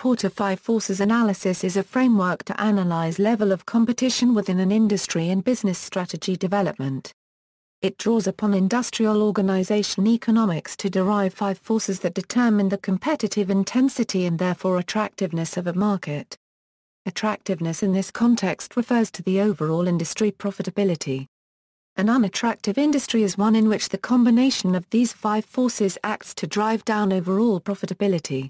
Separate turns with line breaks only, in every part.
Porter Five Forces Analysis is a framework to analyze level of competition within an industry and business strategy development. It draws upon industrial organization economics to derive five forces that determine the competitive intensity and therefore attractiveness of a market. Attractiveness in this context refers to the overall industry profitability. An unattractive industry is one in which the combination of these five forces acts to drive down overall profitability.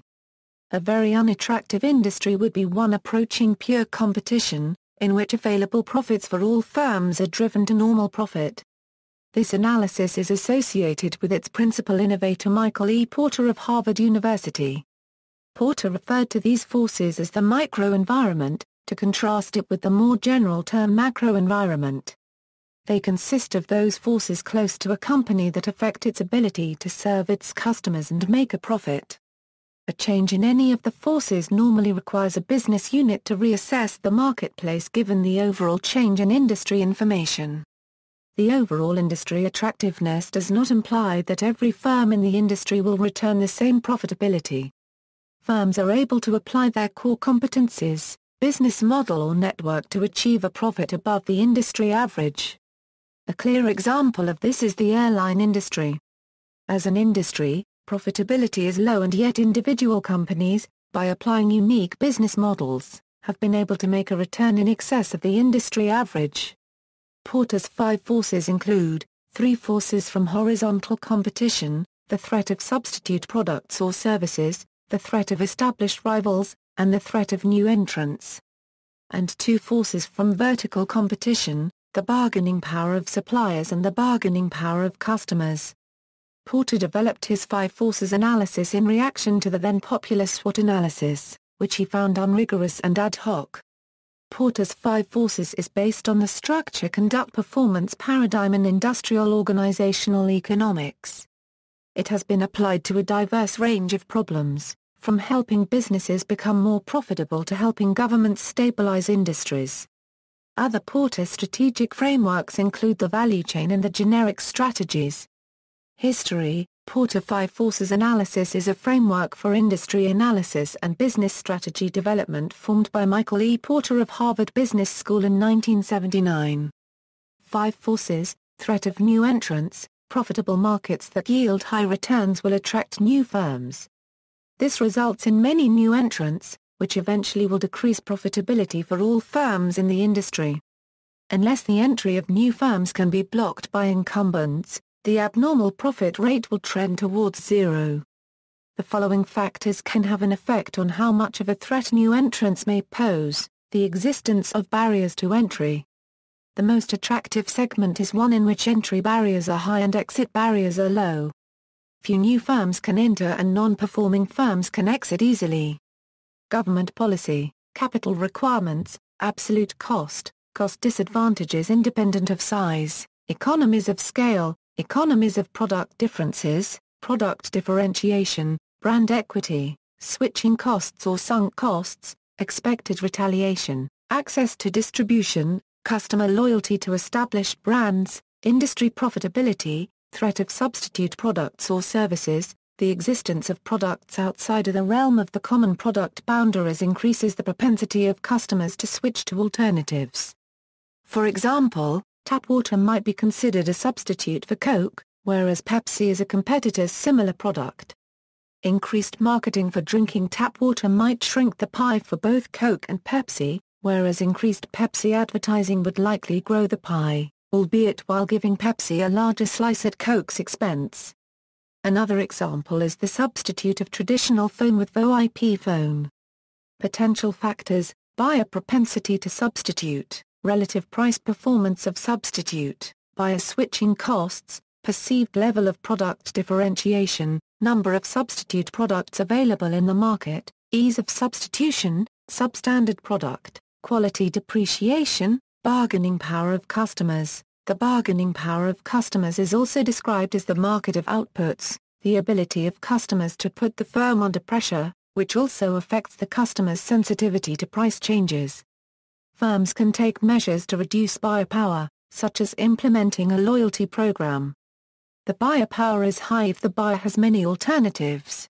A very unattractive industry would be one approaching pure competition, in which available profits for all firms are driven to normal profit. This analysis is associated with its principal innovator Michael E. Porter of Harvard University. Porter referred to these forces as the microenvironment, to contrast it with the more general term macroenvironment. They consist of those forces close to a company that affect its ability to serve its customers and make a profit. A change in any of the forces normally requires a business unit to reassess the marketplace given the overall change in industry information. The overall industry attractiveness does not imply that every firm in the industry will return the same profitability. Firms are able to apply their core competencies, business model or network to achieve a profit above the industry average. A clear example of this is the airline industry. As an industry, profitability is low and yet individual companies, by applying unique business models, have been able to make a return in excess of the industry average. Porter's five forces include, three forces from horizontal competition, the threat of substitute products or services, the threat of established rivals, and the threat of new entrants. And two forces from vertical competition, the bargaining power of suppliers and the bargaining power of customers. Porter developed his five forces analysis in reaction to the then popular SWOT analysis, which he found unrigorous and ad hoc. Porter's five forces is based on the structure conduct performance paradigm in industrial organizational economics. It has been applied to a diverse range of problems, from helping businesses become more profitable to helping governments stabilize industries. Other Porter strategic frameworks include the value chain and the generic strategies. History Porter Five Forces Analysis is a framework for industry analysis and business strategy development formed by Michael E. Porter of Harvard Business School in 1979. Five Forces, threat of new entrants, profitable markets that yield high returns will attract new firms. This results in many new entrants, which eventually will decrease profitability for all firms in the industry. Unless the entry of new firms can be blocked by incumbents, the abnormal profit rate will trend towards zero. The following factors can have an effect on how much of a threat new entrants may pose, the existence of barriers to entry. The most attractive segment is one in which entry barriers are high and exit barriers are low. Few new firms can enter and non-performing firms can exit easily. Government policy, capital requirements, absolute cost, cost disadvantages independent of size, economies of scale, economies of product differences, product differentiation, brand equity, switching costs or sunk costs, expected retaliation, access to distribution, customer loyalty to established brands, industry profitability, threat of substitute products or services, the existence of products outside of the realm of the common product boundaries increases the propensity of customers to switch to alternatives. For example, Tap water might be considered a substitute for Coke, whereas Pepsi is a competitor's similar product. Increased marketing for drinking tap water might shrink the pie for both Coke and Pepsi, whereas increased Pepsi advertising would likely grow the pie, albeit while giving Pepsi a larger slice at Coke's expense. Another example is the substitute of traditional phone with VoIP phone. Potential factors, buyer propensity to substitute relative price performance of substitute, buyer switching costs, perceived level of product differentiation, number of substitute products available in the market, ease of substitution, substandard product, quality depreciation, bargaining power of customers. The bargaining power of customers is also described as the market of outputs, the ability of customers to put the firm under pressure, which also affects the customer's sensitivity to price changes firms can take measures to reduce buyer power, such as implementing a loyalty program. The buyer power is high if the buyer has many alternatives.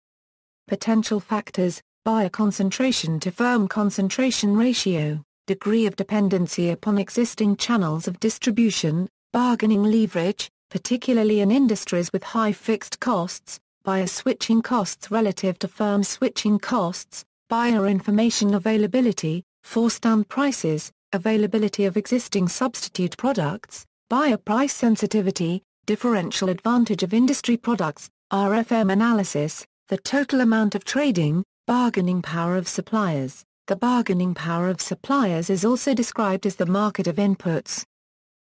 Potential factors, buyer concentration to firm concentration ratio, degree of dependency upon existing channels of distribution, bargaining leverage, particularly in industries with high fixed costs, buyer switching costs relative to firm switching costs, buyer information availability, forced down prices, availability of existing substitute products, buyer price sensitivity, differential advantage of industry products, RFM analysis, the total amount of trading, bargaining power of suppliers. The bargaining power of suppliers is also described as the market of inputs.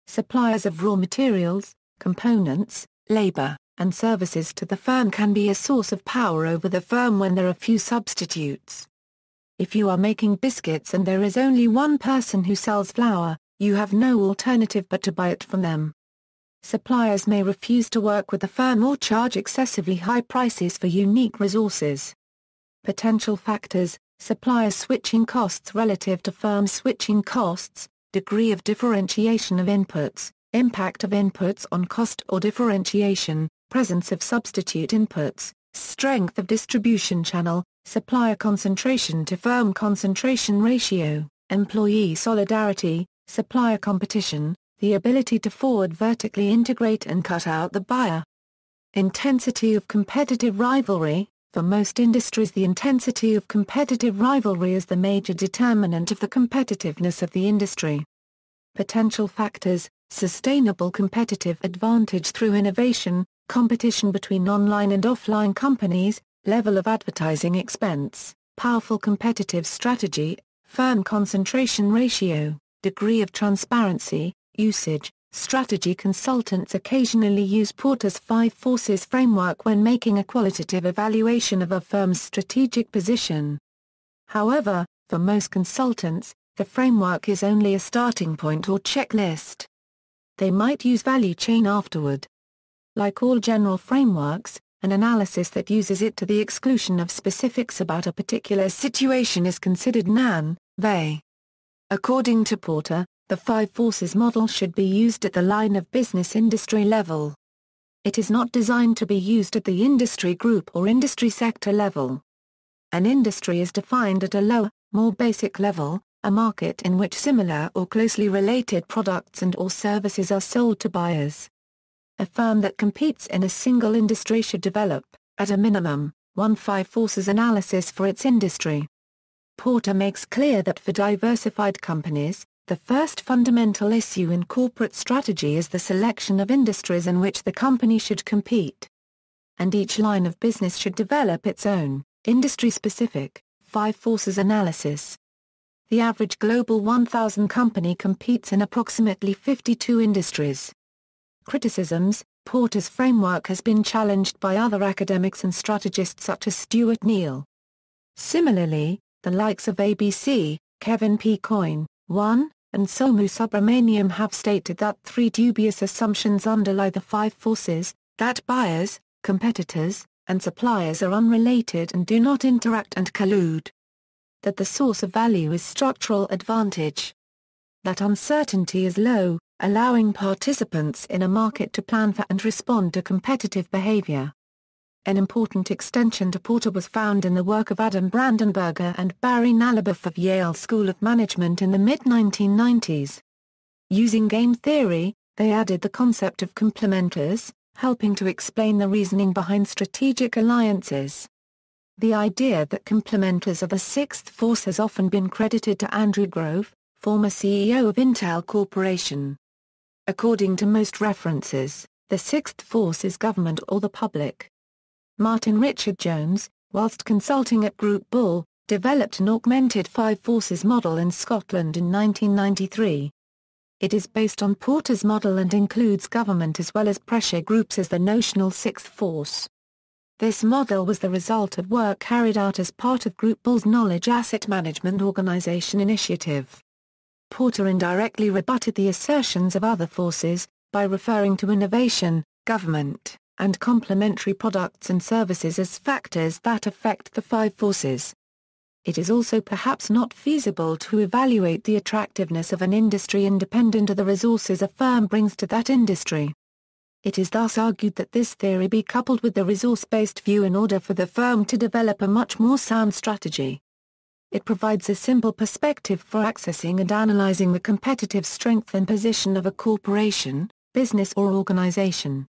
Suppliers of raw materials, components, labor, and services to the firm can be a source of power over the firm when there are few substitutes. If you are making biscuits and there is only one person who sells flour, you have no alternative but to buy it from them. Suppliers may refuse to work with the firm or charge excessively high prices for unique resources. Potential factors, supplier switching costs relative to firm switching costs, degree of differentiation of inputs, impact of inputs on cost or differentiation, presence of substitute inputs, strength of distribution channel, supplier concentration to firm concentration ratio, employee solidarity, supplier competition, the ability to forward vertically integrate and cut out the buyer. Intensity of competitive rivalry, for most industries the intensity of competitive rivalry is the major determinant of the competitiveness of the industry. Potential factors, sustainable competitive advantage through innovation, competition between online and offline companies, level of advertising expense, powerful competitive strategy, firm concentration ratio, degree of transparency, usage. Strategy consultants occasionally use Porter's Five Forces framework when making a qualitative evaluation of a firm's strategic position. However, for most consultants, the framework is only a starting point or checklist. They might use value chain afterward. Like all general frameworks, an analysis that uses it to the exclusion of specifics about a particular situation is considered nan, they. According to Porter, the five forces model should be used at the line of business industry level. It is not designed to be used at the industry group or industry sector level. An industry is defined at a lower, more basic level, a market in which similar or closely related products and or services are sold to buyers. A firm that competes in a single industry should develop, at a minimum, one five forces analysis for its industry. Porter makes clear that for diversified companies, the first fundamental issue in corporate strategy is the selection of industries in which the company should compete. And each line of business should develop its own, industry-specific, five forces analysis. The average Global 1000 company competes in approximately 52 industries. Criticisms Porter's framework has been challenged by other academics and strategists such as Stewart Neill. Similarly, the likes of ABC, Kevin P. Coyne, 1, and Somu Subramaniam have stated that three dubious assumptions underlie the five forces, that buyers, competitors, and suppliers are unrelated and do not interact and collude that the source of value is structural advantage. That uncertainty is low, allowing participants in a market to plan for and respond to competitive behavior. An important extension to Porter was found in the work of Adam Brandenburger and Barry Nalebuff of Yale School of Management in the mid-1990s. Using game theory, they added the concept of complementers, helping to explain the reasoning behind strategic alliances. The idea that complementers are the sixth force has often been credited to Andrew Grove, former CEO of Intel Corporation. According to most references, the sixth force is government or the public. Martin Richard Jones, whilst consulting at Groupe Bull, developed an augmented five forces model in Scotland in 1993. It is based on Porter's model and includes government as well as pressure groups as the notional sixth force. This model was the result of work carried out as part of Groupe Bull's Knowledge Asset Management Organization initiative. Porter indirectly rebutted the assertions of other forces, by referring to innovation, government, and complementary products and services as factors that affect the five forces. It is also perhaps not feasible to evaluate the attractiveness of an industry independent of the resources a firm brings to that industry. It is thus argued that this theory be coupled with the resource-based view in order for the firm to develop a much more sound strategy. It provides a simple perspective for accessing and analyzing the competitive strength and position of a corporation, business or organization.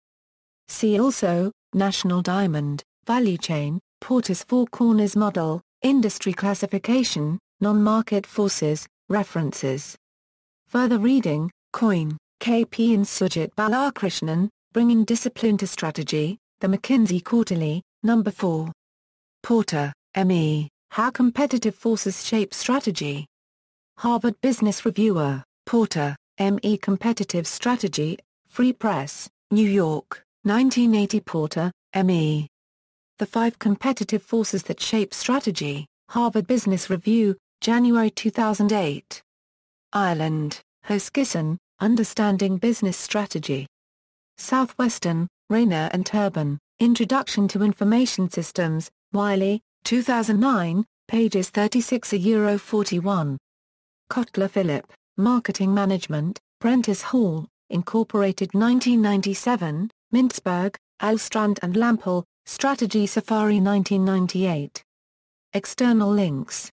See also, National Diamond, Value Chain, Porter's Four Corners Model, Industry Classification, Non-Market Forces, References. Further reading, Coyne, K.P. and Sujit Balakrishnan, Bringing Discipline to Strategy, The McKinsey Quarterly, Number 4. Porter, M.E., How Competitive Forces Shape Strategy. Harvard Business Reviewer, Porter, M.E. Competitive Strategy, Free Press, New York, 1980 Porter, M.E. The Five Competitive Forces That Shape Strategy, Harvard Business Review, January 2008. Ireland, Hoskisson, Understanding Business Strategy. Southwestern, Rainer and Turban, Introduction to Information Systems, Wiley, 2009, pages 36 a Euro 41. Kotler Philip, Marketing Management, Prentice Hall, Incorporated 1997, Mintzberg, Ahlstrand and Lampel, Strategy Safari 1998. External links